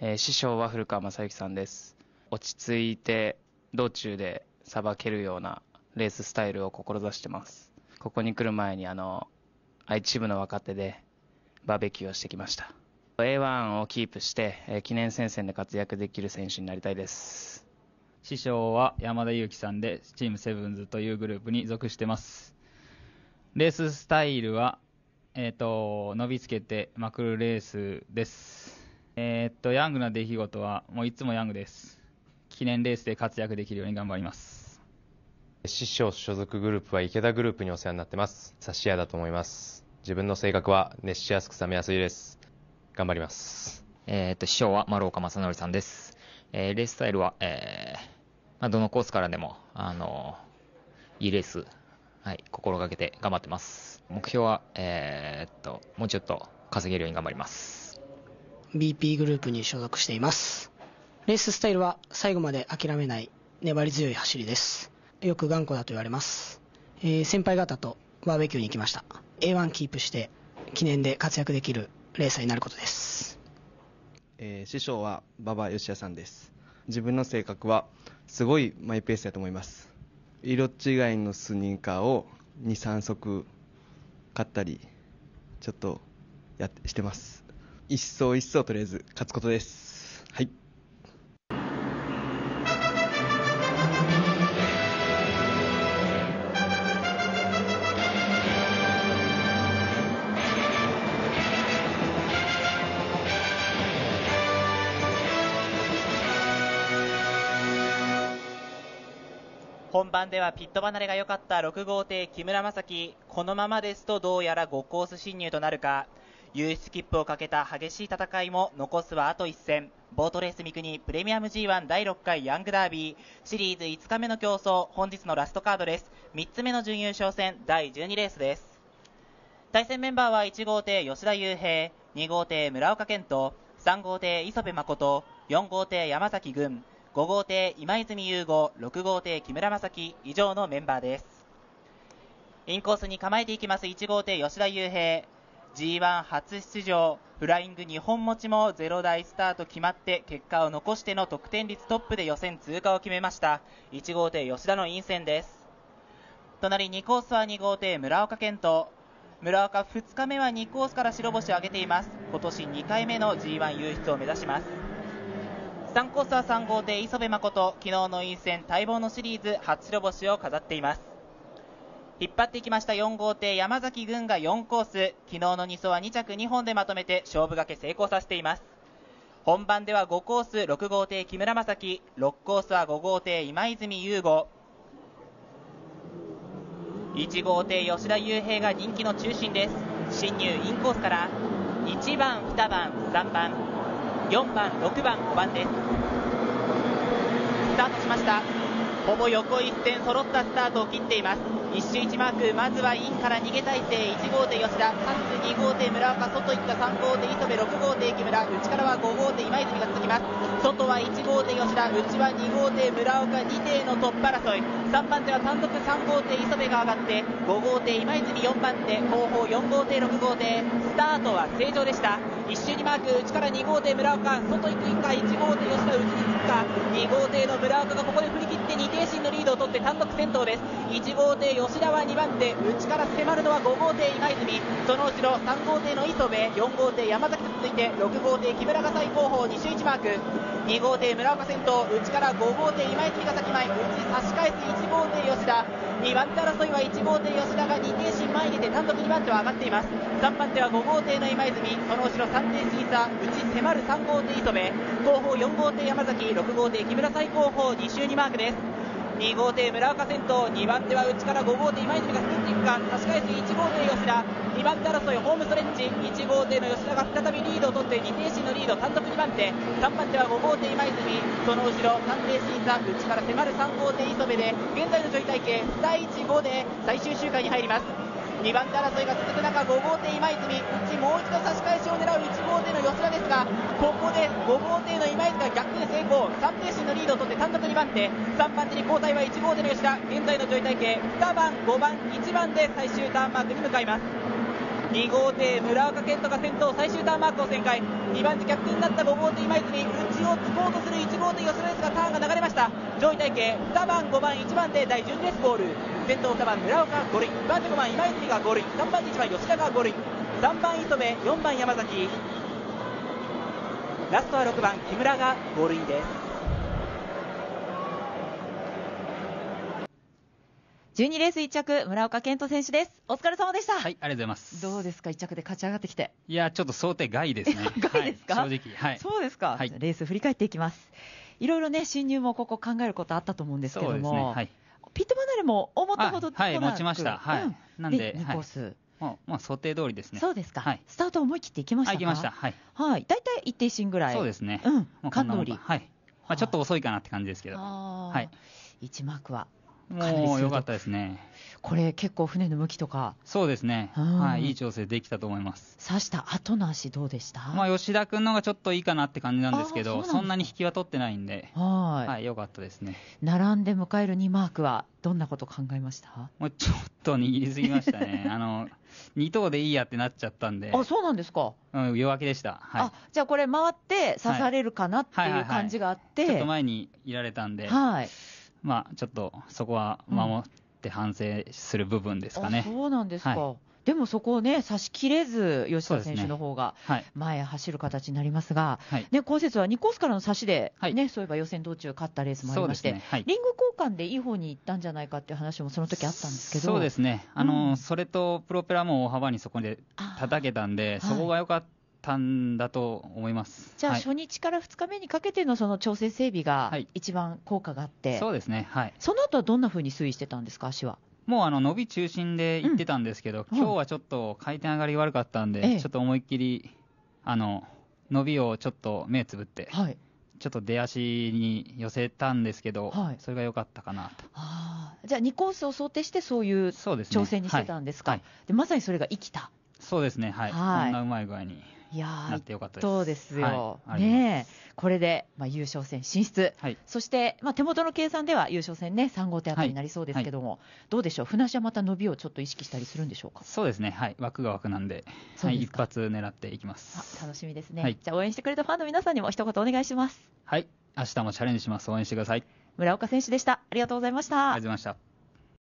えー師匠は古川正幸さんです。落ち着いて道中でさばけるようなレーススタイルを志してます。ここに来る前にあの、愛知部の若手でバーベキューをしてきました。A1 をキープして、えー記念戦線で活躍できる選手になりたいです。師匠は山田裕貴さんでチームセブンズというグループに属してますレーススタイルは、えー、と伸びつけてまくるレースですえー、とヤングな出来事はもういつもヤングです記念レースで活躍できるように頑張ります師匠所属グループは池田グループにお世話になってます。差し屋だと思います。自分の性格は熱しやすく冷めやすいです。頑張ります。えっ、と、師匠は丸岡正則さんです。えーレーススタイルは、えーまあ、どのコースからでも、あのいいレース、はい、心がけて頑張ってます。目標は、えーっと、もうちょっと稼げるように頑張ります。BP グループに所属しています。レーススタイルは最後まで諦めない粘り強い走りです。よく頑固だと言われます。えー先輩方とバーベキューに行きました。A1 キープして記念で活躍できるレーサーになることです。えー師匠は馬場義也さんです自分の性格はすごいマイペースだと思います色違いのスニーカーを23足買ったりちょっとやってしてます一層一層とりあえず勝つことです。はい。本番ではピット離れが良かった6号艇木村正樹このままですとどうやら5コース進入となるか。優出切符をかけた激しい戦いも残すはあと1戦。ボートレース三国プレミアム G1 第6回ヤングダービー。シリーズ5日目の競争本日のラストカードです。3つ目の準優勝戦第12レースです。対戦メンバーは1号艇吉田雄平2号艇村岡健人3号艇磯部誠4号艇山崎軍5号艇今泉優吾6号艇木村正樹以上のメンバーです。インコースに構えていきます1号艇吉田雄平。G1 初出場フライング2本持ちも0台スタート決まって結果を残しての得点率トップで予選通過を決めました。1号艇吉田の陰線です。隣2コースは2号艇村岡健人。村岡2日目は2コースから白星を挙げています。今年2回目の G1 優出を目指します。3コースは3号艇磯部誠。昨日の陰線待望のシリーズ初白星を飾っています。引っ張っていきました。4号艇山崎軍が4コース。昨日の2走は2着2本でまとめて勝負がけ成功させています。本番では5コース6号艇木村正樹。6コースは5号艇今泉優吾。1号艇吉田雄平が人気の中心です。進入インコースから。1番2番3番。4番6番5番です。スタートしました。ほぼ横一線揃ったスタートを切っています。一周1マークまずはインから逃げ体勢1号艇吉田かつ2号艇村岡外行った3号艇磯部6号艇木村内からは5号艇今泉が続きます。外は1号艇吉田内は2号艇村岡2艇のトップ争い。3番手は単独3号艇磯部が上がって5号艇今泉4番手後方4号艇6号艇スタートは正常でした。1周にマーク内から2号艇村岡外行くか1号艇吉田内につくか。2号艇の村岡がここで振り切って2艇身のリードを取って単独先頭です。1号艇吉田は2番手内から迫るのは5号艇今泉。その後ろ3号艇の磯部4号艇山崎と続いて6号艇木村が最後方2周1マーク。2号艇村岡先頭内から5号艇今泉が先前内差し返す。1号艇吉田。2番手争いは1号艇吉田が2艇進前に出て単独2番手は上がっています。3番手は5号艇の今泉その後ろ3艇審査内迫る3号艇磯部後方4号艇山崎6号艇木村最後方2周2マークです。2号艇村岡先頭2番手は内から5号艇今泉が進んでいくか差し返す1号艇吉田2番手争いホームストレッチ。1号艇の吉田が再びリードを取って2艇進のリード単独2番手3番手は5号艇今泉その後ろ3艇審査内から迫る3号艇磯部で現在の上位体系第1号で最終周回に入ります。2番手争いが続く中5号艇今泉内もう一度差し返しを狙う1号艇の吉田ですがここで5号艇の今泉が逆転成功。3艇進のリードを取って単独2番手。3番手に交代は1号艇の吉田。現在の上位体系2番5番1番で最終ターンマークに向かいます。2号艇村岡健人が先頭最終ターンマークを旋回2番手キャプテンになった5号艇今泉内を突こうとする1号艇吉野ですがターンが流れました。上位体系2番5番1番手第順ですゴール。先頭2番村岡5塁。2番手5番今泉が5塁。3番手1番吉田が5塁。3番磯部4番山崎。ラストは6番木村がゴールインです。12レース1着、村岡健人選手です。お疲れ様でした。はい、ありがとうございます。どうですか、1着で勝ち上がってきて。いや、ちょっと想定外ですね。外ですか？はい、正直。はい。そうですか、はいレース振り返っていきます。いろいろね、進入もここ考えることあったと思うんですけども、ね。はい。ピット離れも思ったほどあはい持ちましたはいうんなんで2コース、まあ、想定通りですね。そうですか、はい。スタート思い切っていきましたか？はい、行きました。はい。はい。大体一定進ぐらい。そうですね。うんもうこ感通り。はい。まあ、ちょっと遅いかなって感じですけど。はい。1マークは。もう良かったですね。これ結構船の向きとか、そうですね。うんはい。いい調整できたと思います。刺した後の足どうでした？まあ、吉田君の方がちょっといいかなって感じなんですけど、そんなに引きは取ってないんで、はい、はい、良かったですね。並んで迎える2マークはどんなこと考えました、もうちょっと握りすぎましたね。あの、2等でいいやってなっちゃったんで、あそうなんですか、うん、弱気でした。はいあ。じゃあこれ回って刺されるかなってはいはいはいはいいう感じがあって、ちょっと前にいられたんで、はいまあ、ちょっとそこは守って反省する部分ですかね。あそうなんですか、はでもそこをね差し切れず吉田選手の方がはい。前へ走る形になりますが、はい。ね、今節は2コースからの差しで、はいねそういえば予選道中勝ったレースもありまして、ね。はい。リング交換でいい方に行ったんじゃないかっていう話もその時あったんですけど、そうですね。あの、うんそれとプロペラも大幅にそこで叩けたんで、はいそこが良かったんだと思います。じゃあ、はい初日から2日目にかけてのその調整整備がはい一番効果があって、そうですね。はい。その後はどんな風に推移してたんですか、足は。もうあの伸び中心で行ってたんですけど、うん今日はちょっと回転上がり悪かったんで、ええちょっと思いっきり、あの、伸びをちょっと目つぶって、はい、ちょっと出足に寄せたんですけど、はいそれが良かったかなと。あーじゃあ2コースを想定してそういうそうですね。調整にしてたんですか、はいはいでまさにそれが生きた。そうですね。はい。はいこんなうまい具合にいやなっーてよかったです。そうですよ、はいねえこれで、まあ、優勝戦進出、はい。そして、まあ、手元の計算では優勝戦ね、3号艇あたりになりそうですけども、どうでしょう、船足はまた伸びをちょっと意識したりするんでしょうか？そうですね。はい。枠が枠なんで、はい。一発狙っていきまあす。楽しみですね、はいじゃあ応援してくれたファンの皆さんにも一言お願いします。はい。明日もチャレンジします。応援してください。村岡選手でした。ありがとうございました。ありがとうございました。